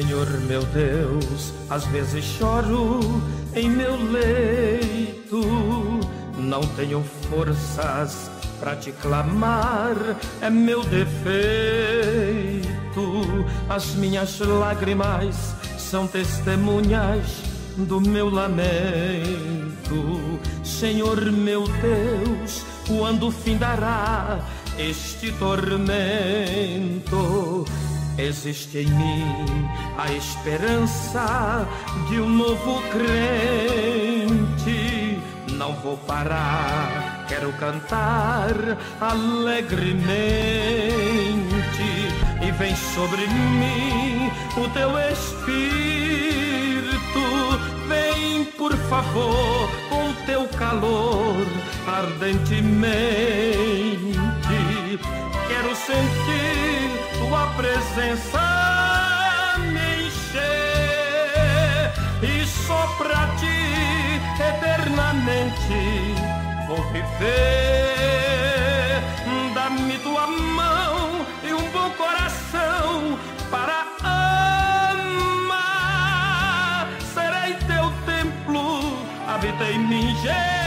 Senhor meu Deus, às vezes choro em meu leito, não tenho forças para te clamar, é meu defeito. As minhas lágrimas são testemunhas do meu lamento. Senhor meu Deus, quando findará este tormento? Existe em mim a esperança de um novo crente. Não vou parar, quero cantar alegremente. E vem sobre mim o teu espírito. Vem, por favor, com teu calor ardentemente. Quero sentir tua presença me encher e só pra ti eternamente vou viver. Dá-me tua mão e um bom coração para amar. Serei teu templo, habita em mim, Jeová,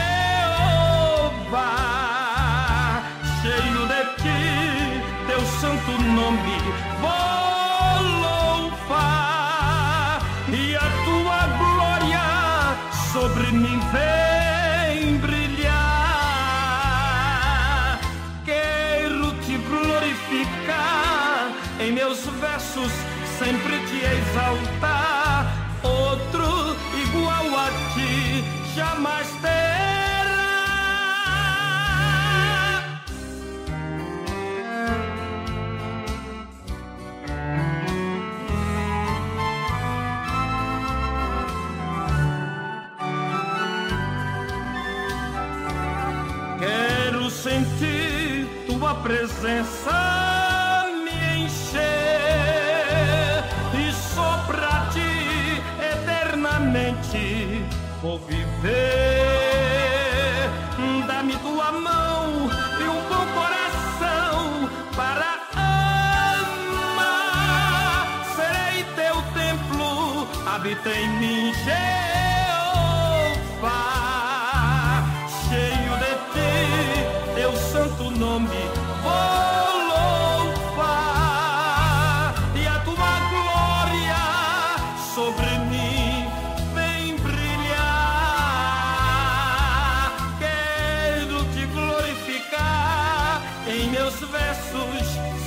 nome vou louvar e a tua glória sobre mim vem brilhar. Quero te glorificar em meus versos, sempre te exaltar. Outro igual a ti jamais presença me encher e só pra ti eternamente vou viver. Dá-me tua mão e um bom coração para amar. Serei teu templo, habita em mim, Jeová,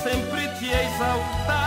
sempre te exaltar.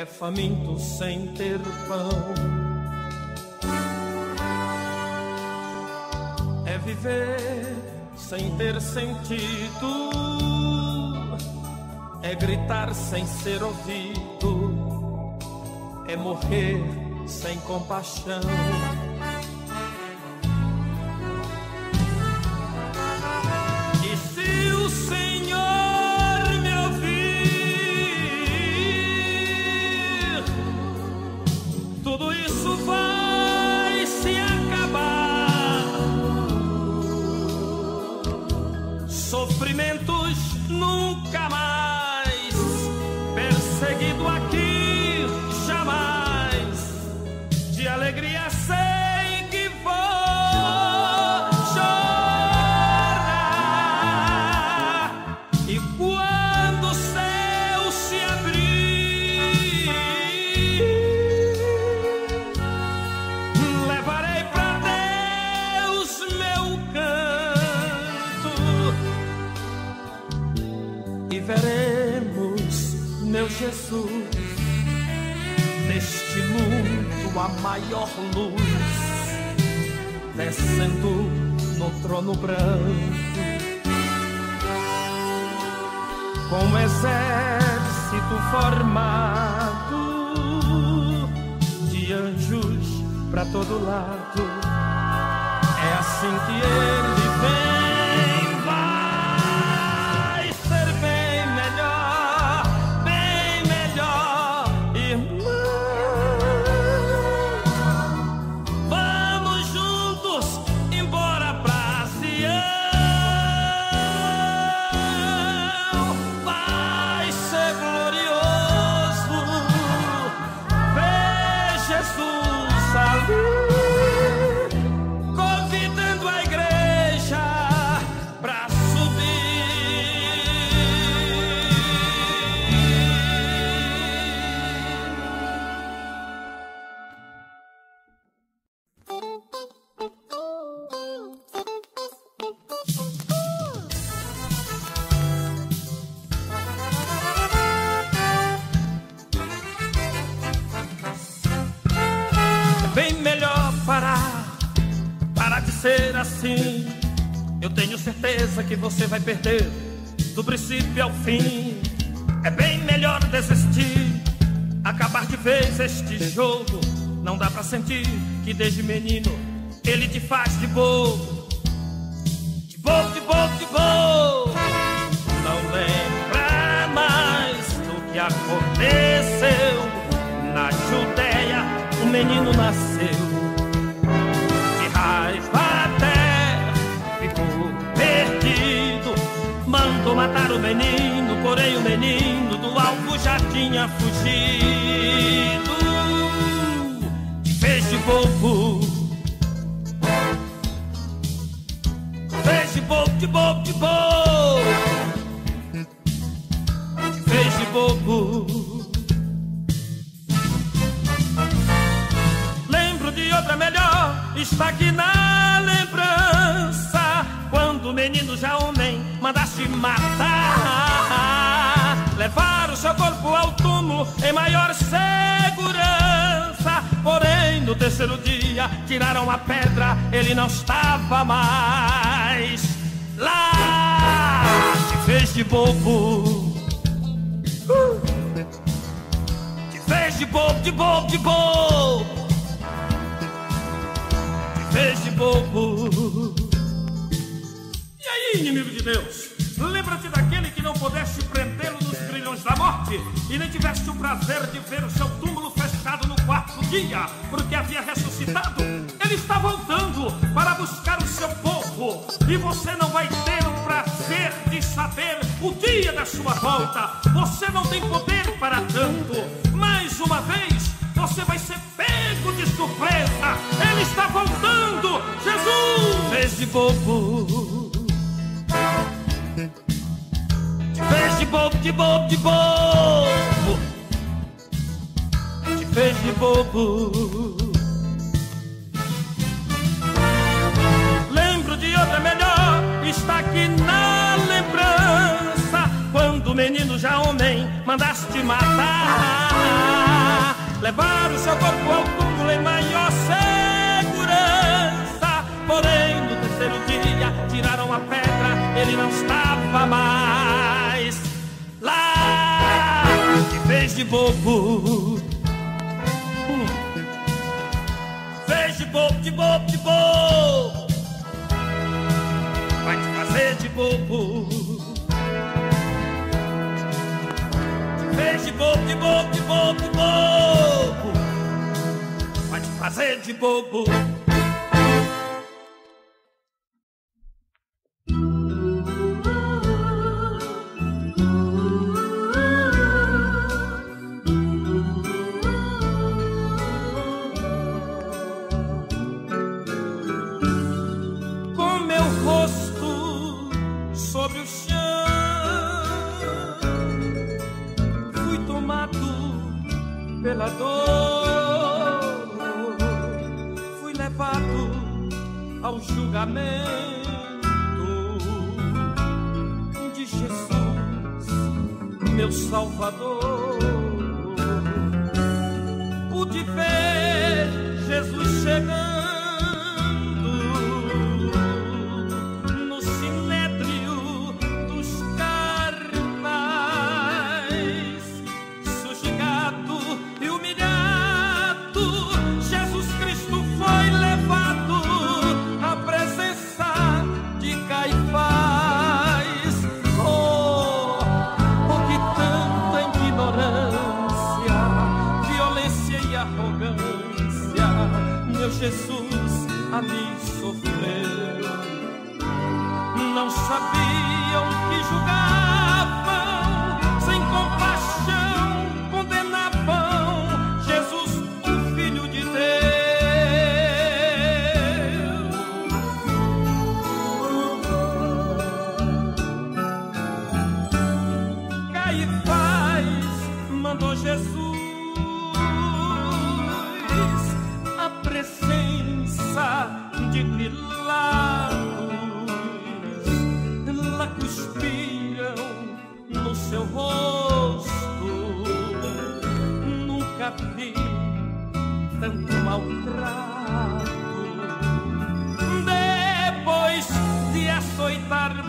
É faminto sem ter pão. É viver sem ter sentido, é gritar sem ser ouvido, é morrer sem compaixão. momento maior luz descendo no trono branco com um exército formado de anjos para todo lado. É assim que ele vem. Você vai perder do princípio ao fim. É bem melhor desistir, acabar de vez este jogo. Não dá pra sentir que desde menino ele te faz de bobo. De bobo, de bobo, de bobo. Não lembra mais do que aconteceu. Na Judéia, o menino nasceu. Mandou matar o menino, porém o menino do alvo já tinha fugido. Te fez de bobo. Fez de bobo, de bobo, de bobo. Te fez de bobo. Lembro de outra melhor, está aqui na lembrança. Quando o menino já homem mandaste matar, levar o seu corpo ao túmulo em maior segurança. Porém, no terceiro dia, tiraram a pedra, ele não estava mais lá. Te fez de bobo. Uh. Te fez de bobo, de bobo, de bobo. Te fez de bobo inimigo de Deus, lembra-te daquele que não pudeste prendê-lo nos grilhões da morte e nem tiveste o prazer de ver o seu túmulo fechado no quarto dia, porque havia ressuscitado. Ele está voltando para buscar o seu povo e você não vai ter o prazer de saber o dia da sua volta. Você não tem poder para tanto. Mais uma vez, você vai ser pego de surpresa. Ele está voltando. Jesus! De bobo te fez de bobo, de bobo, de bobo. Te fez de bobo. Lembro de outra melhor, está aqui na lembrança. Quando o menino já homem mandaste matar. levar o seu corpo ao túmulo em maior segurança. Porém, no terceiro dia, tiraram a pedra, ele não estava mais fez de bobo. Fez de bobo, de bobo, de bobo. Vai te fazer de bobo. fez de bobo, de bobo, de bobo, de bobo. Vai te fazer de bobo. seu rosto. Nunca vi tanto maltrato. Depois de açoitar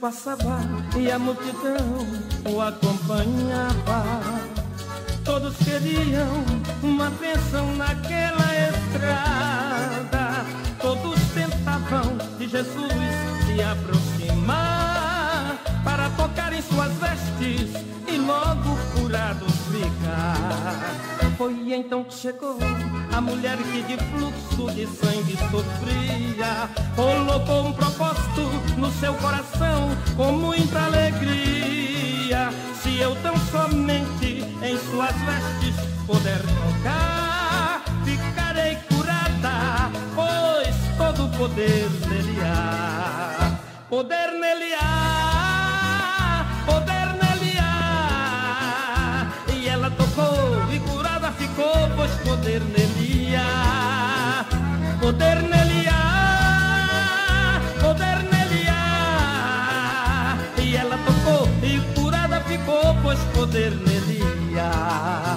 passava e a multidão o acompanhava. Todos queriam uma bênção naquela estrada. Todos tentavam de Jesus se aproximar para tocar em suas vestes e logo. Foi então que chegou a mulher que de fluxo de sangue sofria. Colocou um propósito no seu coração com muita alegria. Se eu tão somente em suas vestes puder tocar, ficarei curada, pois todo poder nele há. Poder nele há, há, poder nele há. E ela tocou e curada ficou, pois poder há.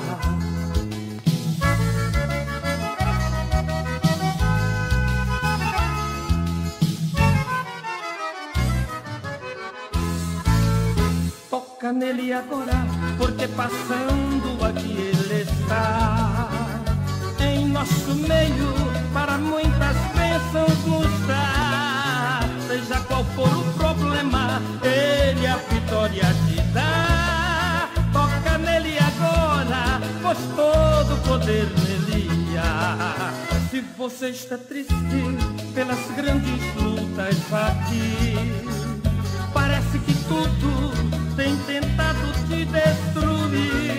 Toca nele agora, porque passando aqui ele está. Em nosso meio, para muitas bênçãos nos dá. Seja qual for o problema, ele a vitória te dá. Toca nele agora, pois todo poder nele há. Se você está triste pelas grandes lutas aqui, parece que tudo tem tentado te destruir.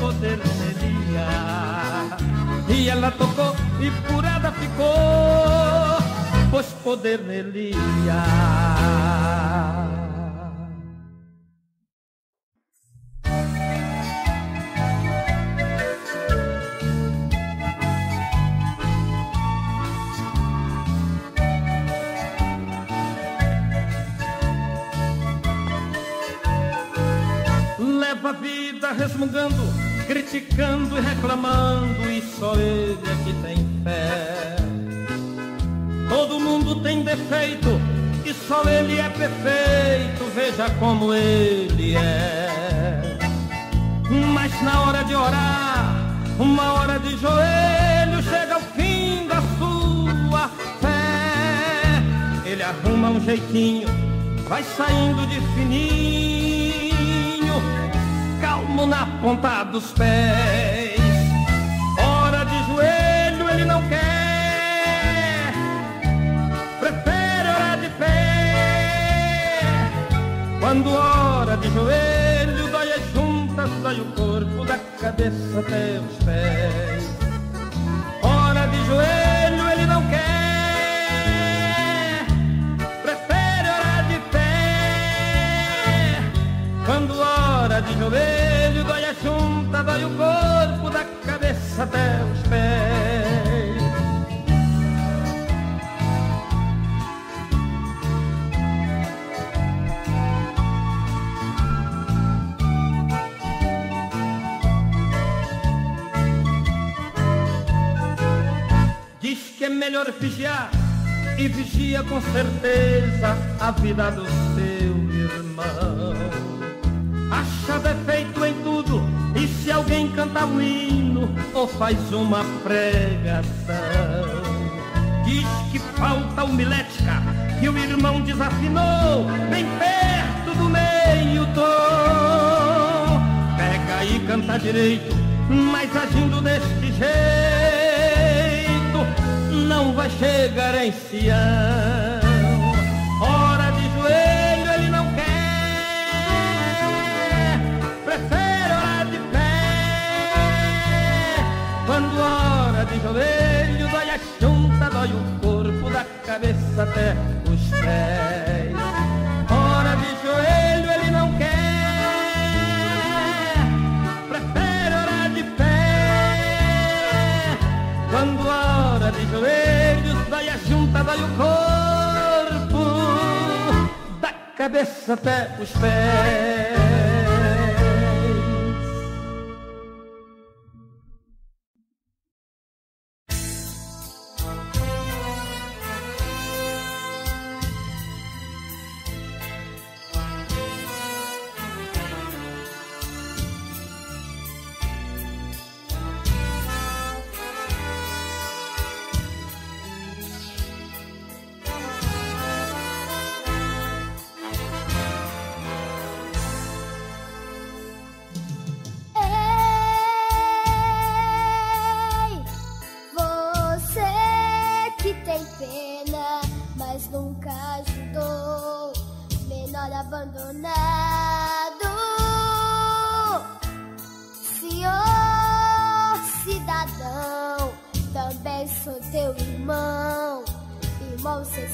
Ficou, pois poder nele há. E ela tocou e curada ficou, pois poder criticando e reclamando, e só ele é que tem fé. Todo mundo tem defeito, e só ele é perfeito, veja como ele é. Mas na hora de orar, uma hora de joelho, chega ao fim da sua fé. Ele arruma um jeitinho, vai saindo de fininho, calmo na ponta dos pés. Vigia com certeza a vida do seu irmão. Acha defeito em tudo e se alguém canta um hino ou faz uma pregação. Diz que falta homilética que o irmão desafinou bem perto do meio tom. Pega e canta direito, mas agindo deste jeito não vai chegar em Sião. Hora de joelho ele não quer, prefere orar de pé. Quando hora de joelho, dói a junta, dói o corpo, da cabeça até os pés. lhe o corpo, da cabeça até os pés.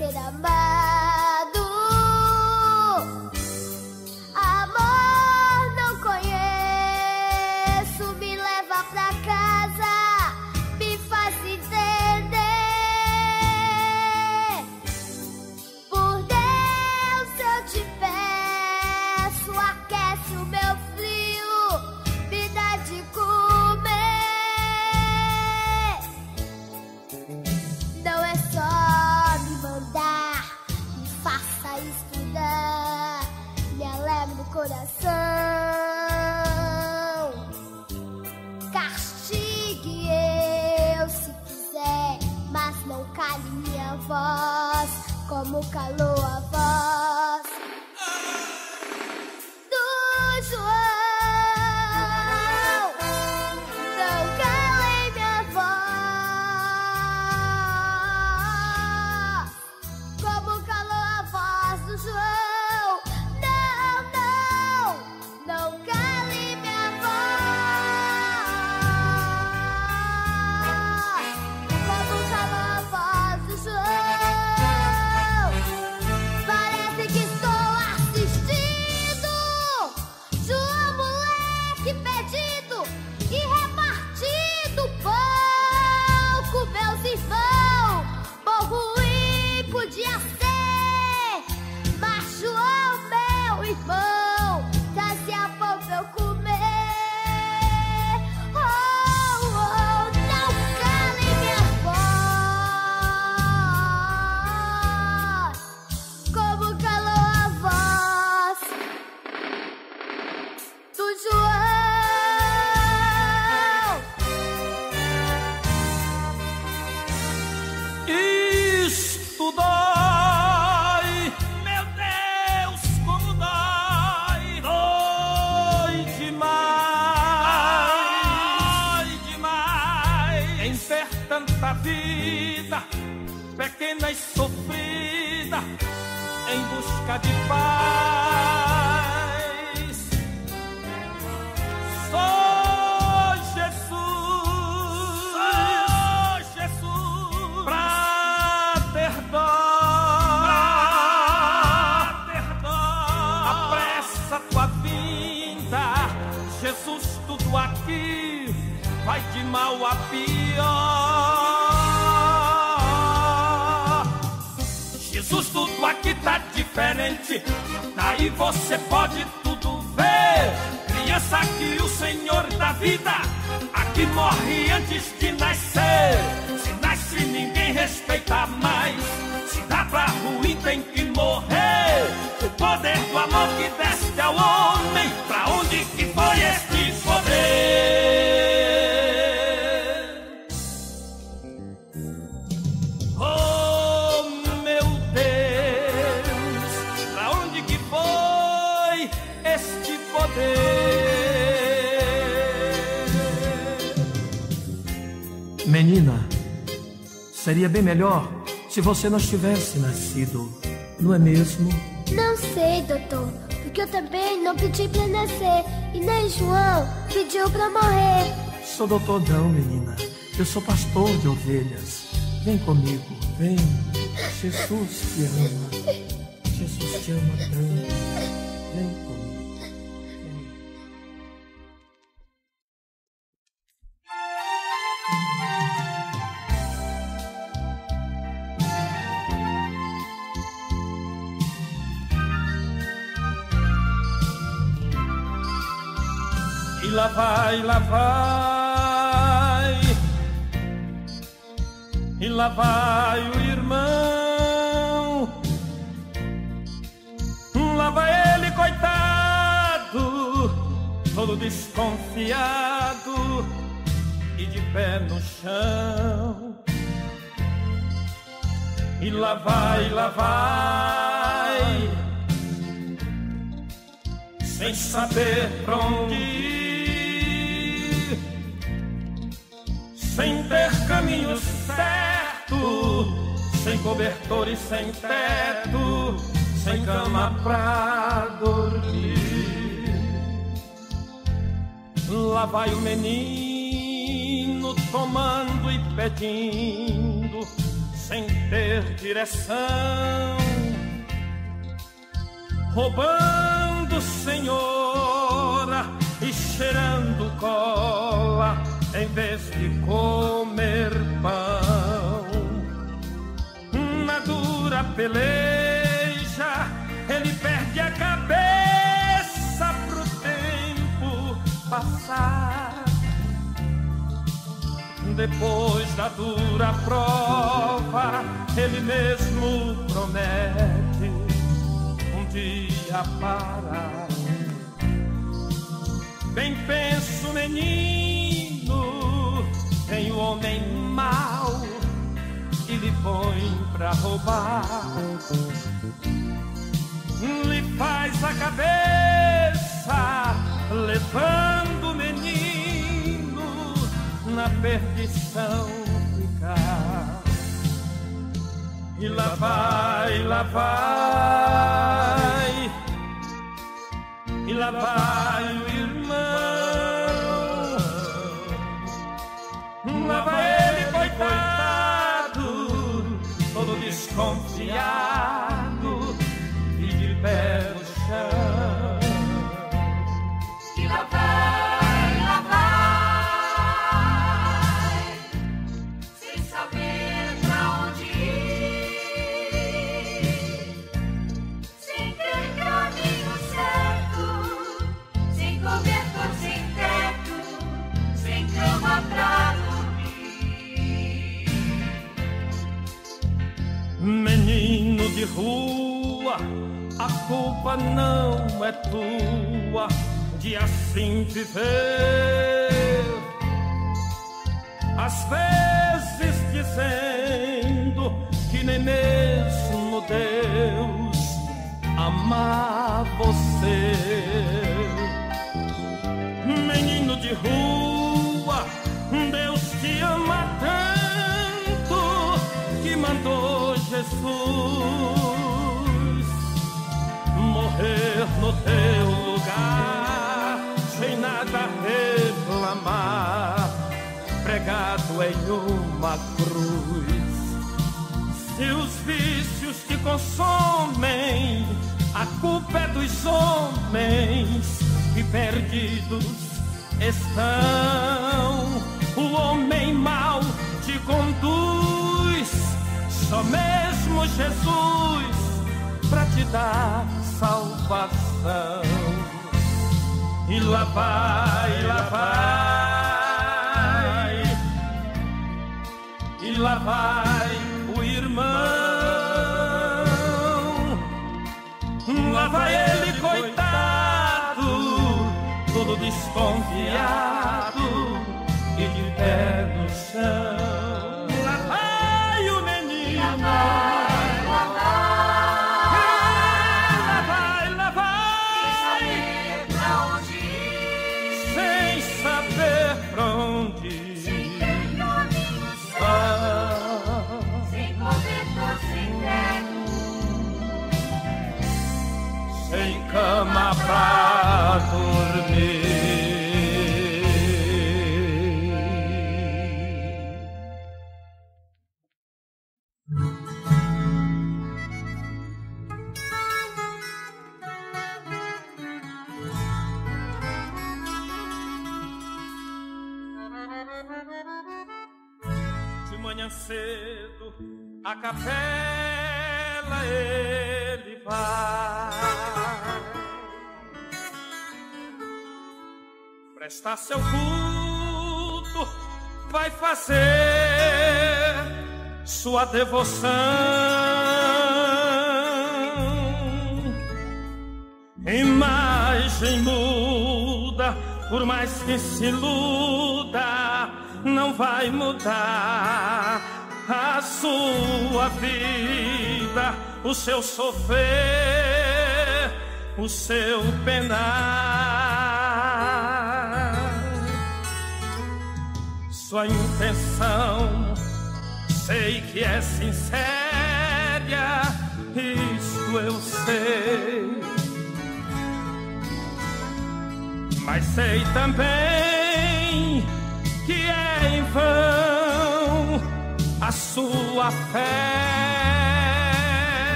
để 吧 isso aqui vai de mal a pior. Jesus, tudo aqui tá diferente. Daí você pode tudo ver. Criança que o Senhor da vida aqui morre antes de nascer. Se nasce, ninguém respeita mais. Se dá pra ruim, tem que morrer. O poder do amor que desce ao homem, pra onde que foi esse? Seria bem melhor se você não tivesse nascido, não é mesmo? Não sei, doutor, porque eu também não pedi para nascer e nem João pediu para morrer. Sou doutor não, menina. Eu sou pastor de ovelhas. Vem comigo, vem. Jesus te ama. Jesus te ama tanto. Vem comigo. Vai, lá vai. E lá vai o irmão. Lá vai ele, coitado, todo desconfiado e de pé no chão. E lá vai, lá vai sem saber pra onde sem ter caminho certo, sem cobertor e sem teto, sem cama pra dormir. Lá vai o menino tomando e pedindo, sem ter direção, roubando senhora e cheirando cola em vez de comer pão. Na dura peleja, ele perde a cabeça pro tempo passar. Depois da dura prova, ele mesmo promete um dia parar. Bem penso, menino, pra roubar. Lhe faz a cabeça, levando o menino na perdição ficar. E lá vai, lá vai, e lá vai o Lá vai ele, coitado, desconfiado e de pé no chão. Menino de rua, a culpa não é tua de assim viver. Às vezes dizendo que nem mesmo Deus ama você. Menino de rua, Jesus morrer no teu lugar, sem nada reclamar, pregado em uma cruz. Se os vícios te consomem, a culpa é dos homens que perdidos estão. O homem mau te conduz só mesmo Jesus pra te dar salvação. E lá vai, lá vai, e lá vai o irmão. Lá vai ele, coitado, todo desconfiado e de pé no chão. Pra dormir. De manhã cedo a capela ele vai prestar seu culto, vai fazer sua devoção. Imagem muda, por mais que se luta, não vai mudar a sua vida, o seu sofrer, o seu penar. Sua intenção, sei que é sincera, isto eu sei. Mas sei também que é em vão a sua fé.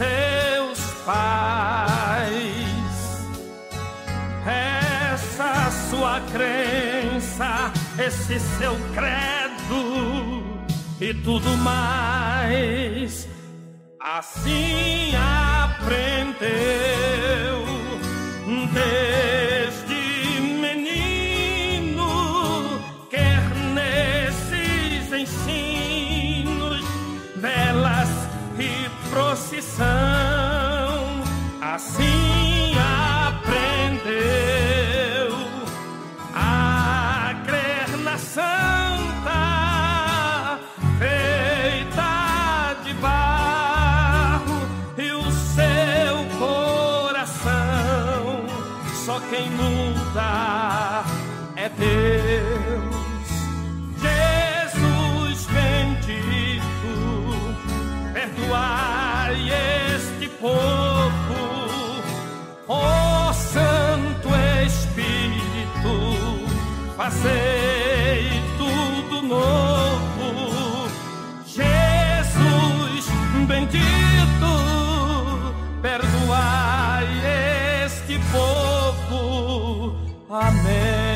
Seus pais. Essa sua crença, esse seu credo e tudo mais. Assim aprendeu desde procissão. Assim aprendeu a crer na santa feita de barro e o seu coração. Só quem muda é Deus. Jesus bendito, perdoai este povo, ó Santo Espírito, fazei tudo novo. Jesus bendito, perdoai este povo. Amém.